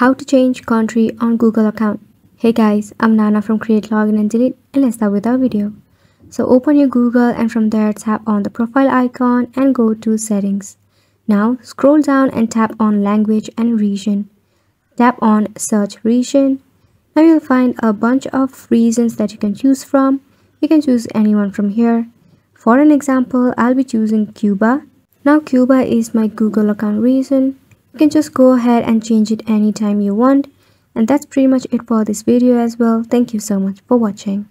How to change country on Google account. Hey guys, I'm Nana from Create Login and Delete and let's start with our video. So open your Google and from there tap on the profile icon and go to settings. Now scroll down and tap on language and region. Tap on search region. Now you'll find a bunch of regions that you can choose from. You can choose anyone from here. For an example, I'll be choosing Cuba. Now Cuba is my Google account region. You can just go ahead and change it anytime you want. And that's pretty much it for this video as well. Thank you so much for watching.